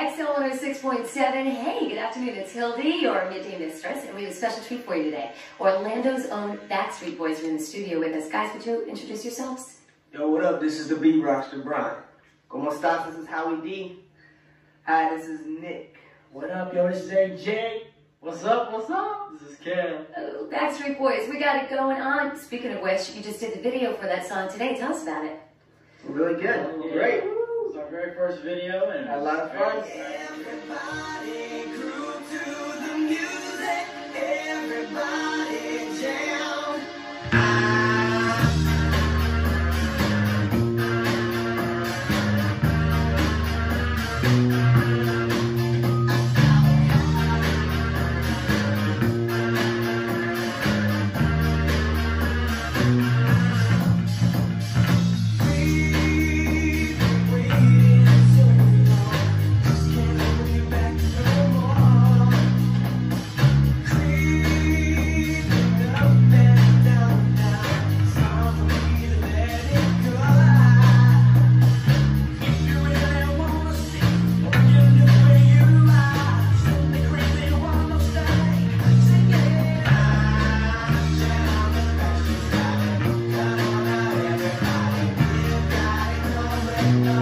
XL 106.7. Hey, good afternoon. It's Hildy, your midday mistress, and we have a special treat for you today. Orlando's own Backstreet Boys are in the studio with us. Guys, would you introduce yourselves? Yo, what up? This is the B Rockster Brian. ¿Cómo estás? This is Howie D. Hi, this is Nick. What up, yo? This is AJ. What's up? What's up? This is Cam. Oh, Backstreet Boys, we got it going on. Speaking of which, you just did the video for that song today. Tell us about it. Really good. Yeah. Great. It's our very first video and Had a lot of fun. It going